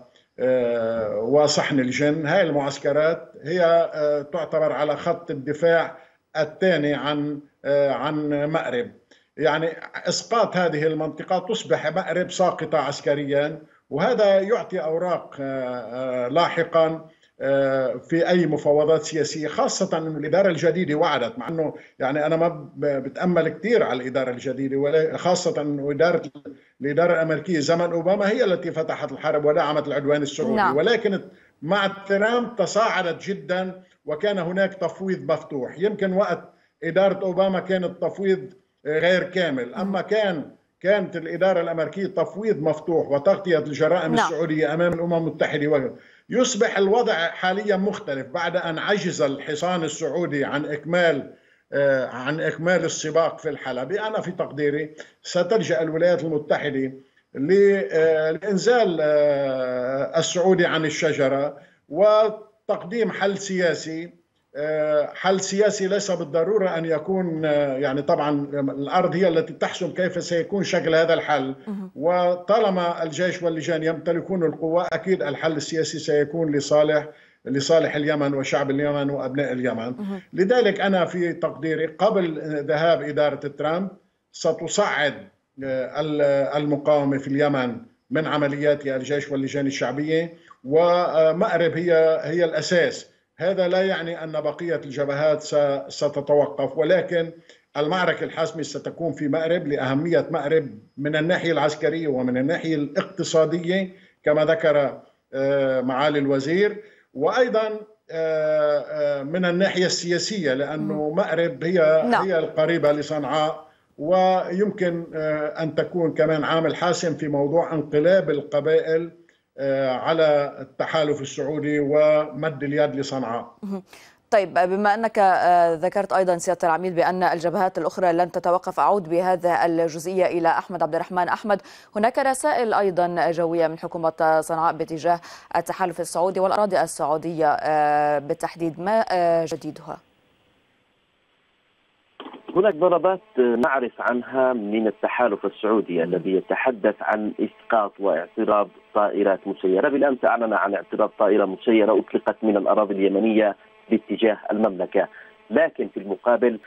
S3: وصحن الجن. هاي المعسكرات هي تعتبر على خط الدفاع الثاني عن عن مأرب. يعني إسقاط هذه المنطقة تصبح مأرب ساقطة عسكريا. وهذا يعطي أوراق لاحقا في أي مفاوضات سياسية خاصة انه الإدارة الجديدة وعدت مع إنه يعني أنا ما بتأمل كثير على الإدارة الجديدة خاصة انه إدارة الإدارة الأمريكية زمن أوباما هي التي فتحت الحرب ودعمت العدوان السعودي.
S1: نعم.
S3: ولكن مع ترامب تصاعدت جدا وكان هناك تفويض مفتوح. يمكن وقت إدارة أوباما كان التفويض غير كامل. أما كان كانت الإدارة الأمريكية تفويض مفتوح وتغطية الجرائم
S1: نعم.
S3: السعودية أمام الأمم المتحدة يصبح الوضع حاليا مختلف بعد أن عجز الحصان السعودي عن إكمال عن إكمال السباق في الحلبة أنا في تقديري ستلجأ الولايات المتحدة لإنزال السعودي عن الشجرة وتقديم حل سياسي حل سياسي ليس بالضرورة أن يكون يعني طبعا الأرض هي التي تحسم كيف سيكون شكل هذا الحل. وطالما الجيش واللجان يمتلكون القوة أكيد الحل السياسي سيكون لصالح لصالح اليمن وشعب اليمن وأبناء اليمن. لذلك أنا في تقديري قبل ذهاب إدارة ترامب ستصعد المقاومة في اليمن من عمليات الجيش واللجان الشعبية ومأرب هي هي الأساس. هذا لا يعني أن بقية الجبهات ستتوقف ولكن المعركة الحاسمة ستكون في مأرب لأهمية مأرب من الناحية العسكرية ومن الناحية الاقتصادية كما ذكر معالي الوزير وأيضا من الناحية السياسية لأنه مأرب هي نعم. هي القريبة لصنعاء ويمكن أن تكون كمان عامل حاسم في موضوع انقلاب القبائل على التحالف السعودي ومد اليد لصنعاء.
S1: طيب بما أنك ذكرت أيضا سيادة العميد بأن الجبهات الأخرى لن تتوقف أعود بهذا الجزئية إلى أحمد عبد الرحمن. أحمد هناك رسائل أيضا جوية من حكومة صنعاء باتجاه التحالف السعودي والأراضي السعودية بالتحديد. ما جديدها؟
S2: هناك ضربات نعرف عنها من التحالف السعودي الذي يتحدث عن إسقاط واعتراض طائرات مسيرة، بالأمس أعلن عن اعتراض طائرة مسيرة أطلقت من الأراضي اليمنية باتجاه المملكة، لكن في المقابل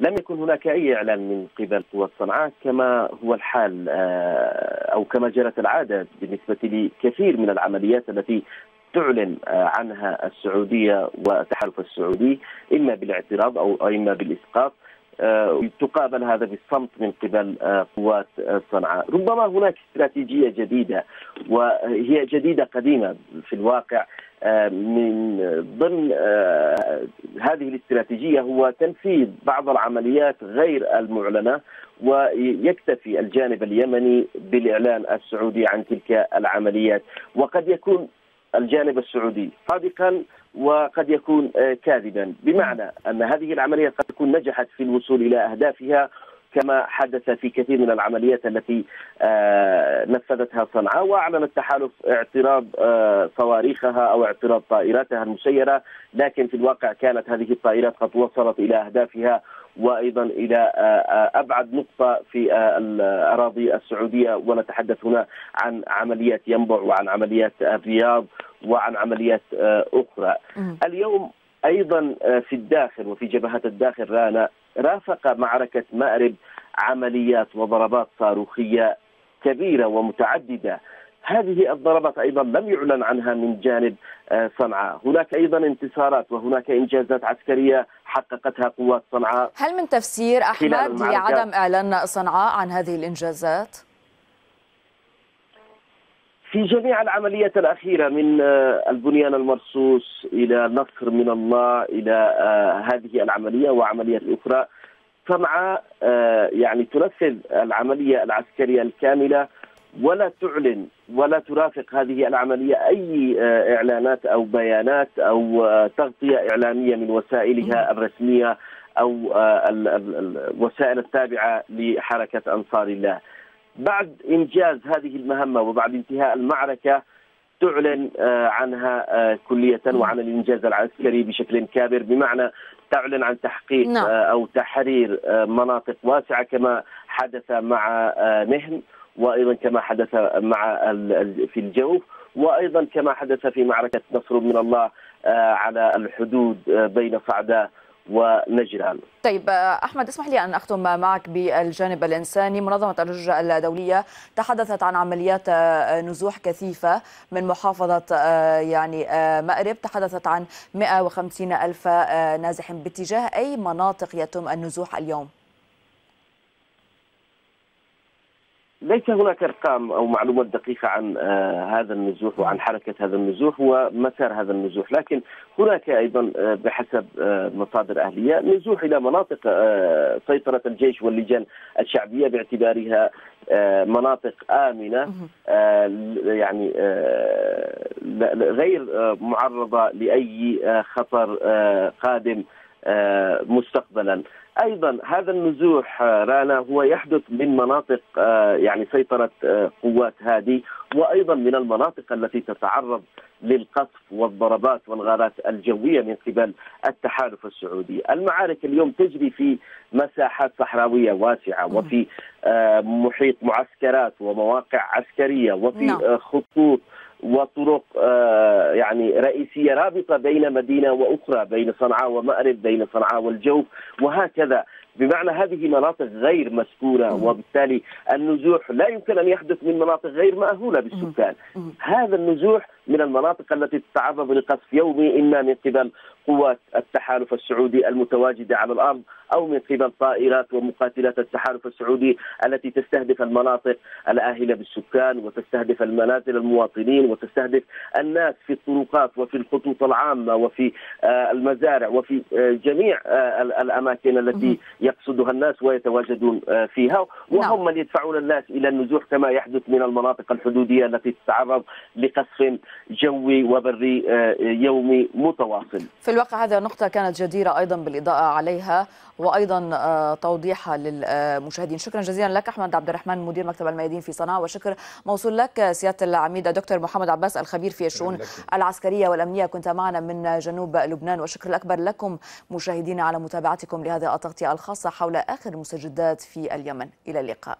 S2: لم يكن هناك أي إعلان من قبل قوات صنعاء كما هو الحال أو كما جرت العادة بالنسبة لكثير من العمليات التي تعلن عنها السعودية والتحالف السعودي إما بالاعتراض أو إما بالإسقاط. تقابل هذا بالصمت من قبل قوات صنعاء. ربما هناك استراتيجية جديدة وهي جديدة قديمة في الواقع من ضمن هذه الاستراتيجية هو تنفيذ بعض العمليات غير المعلنة ويكتفي الجانب اليمني بالإعلان السعودي عن تلك العمليات. وقد يكون الجانب السعودي. صادقا وقد يكون كاذبا. بمعنى أن هذه العملية قد تكون نجحت في الوصول إلى أهدافها كما حدث في كثير من العمليات التي نفذتها صنعاء وأعلن التحالف اعتراض صواريخها أو اعتراض طائراتها المسيرة. لكن في الواقع كانت هذه الطائرات قد وصلت إلى أهدافها وأيضا إلى أبعد نقطة في الأراضي السعودية. ونتحدث هنا عن عمليات ينبع وعن عمليات الرياض وعن عمليات أخرى. اليوم أيضا في الداخل وفي جبهات الداخل رانا رافق معركة مأرب عمليات وضربات صاروخية كبيرة ومتعددة. هذه الضربات أيضا لم يعلن عنها من جانب صنعاء، هناك أيضا انتصارات وهناك إنجازات عسكرية حققتها قوات صنعاء.
S1: هل من تفسير أحمد لعدم إعلان صنعاء عن هذه الإنجازات؟
S2: في جميع العمليات الأخيرة من البنيان المرصوص إلى نصر من الله إلى هذه العملية وعمليات أخرى. صنعاء يعني تنفذ العملية العسكرية الكاملة ولا تعلن ولا ترافق هذه العملية أي إعلانات أو بيانات أو تغطية إعلامية من وسائلها الرسمية أو الوسائل التابعة لحركة أنصار الله. بعد إنجاز هذه المهمة وبعد انتهاء المعركة تعلن عنها كلية وعن الإنجاز العسكري بشكل كابر بمعنى تعلن عن تحقيق نعم. أو تحرير مناطق واسعة كما حدث مع نهم وأيضا كما حدث مع في الجوف وأيضا كما حدث في معركة نصر من الله على الحدود بين صعداء ونجران.
S1: طيب أحمد اسمح لي أن أختم معك بالجانب الإنساني. منظمة الهجره الدولية تحدثت عن عمليات نزوح كثيفة من محافظة يعني مأرب. تحدثت عن 150 ألف نازح باتجاه أي مناطق يتم النزوح اليوم.
S2: ليس هناك ارقام أو معلومات دقيقة عن آه هذا النزوح وعن حركة هذا النزوح ومسار هذا النزوح، لكن هناك أيضا آه بحسب آه مصادر أهلية نزوح إلى مناطق سيطرة الجيش واللجان الشعبية باعتبارها مناطق آمنة يعني غير معرضة لأي خطر قادم مستقبلا. أيضا هذا النزوح رانا هو يحدث من مناطق يعني سيطرة قوات هادي وأيضا من المناطق التي تتعرض للقصف والضربات والغارات الجوية من قبل التحالف السعودي، المعارك اليوم تجري في مساحات صحراوية واسعة وفي محيط معسكرات ومواقع عسكرية وفي نعم. خطوط وطرق يعني رئيسية رابطة بين مدينة وأخرى بين صنعاء ومأرب بين صنعاء والجوف وهكذا. بمعنى هذه مناطق غير مسكونه وبالتالي النزوح لا يمكن أن يحدث من مناطق غير مأهولة بالسكان. هذا النزوح من المناطق التي تتعرض لقصف يومي إما من قبل قوات التحالف السعودي المتواجدة على الأرض أو من قبل طائرات ومقاتلات التحالف السعودي التي تستهدف المناطق الآهلة بالسكان وتستهدف المنازل المواطنين وتستهدف الناس في الطرقات وفي الخطوط العامة وفي المزارع وفي جميع الأماكن التي يقصدها الناس ويتواجدون فيها. وهم من يدفعون الناس إلى النزوح كما يحدث من المناطق الحدودية التي تتعرض لقصف جوي وبري يومي متواصل.
S1: في الواقع هذه النقطة كانت جديرة أيضا بالإضاءة عليها وأيضا توضيحها للمشاهدين. شكرا جزيلا لك أحمد عبد الرحمن مدير مكتب الميادين في صنعاء وشكر موصول لك سيادة العميد دكتور محمد عباس الخبير في الشؤون العسكرية والأمنية. كنت معنا من جنوب لبنان والشكر الأكبر لكم مشاهدينا على متابعتكم لهذه التغطية الخاصة حول آخر المستجدات في اليمن. إلى اللقاء.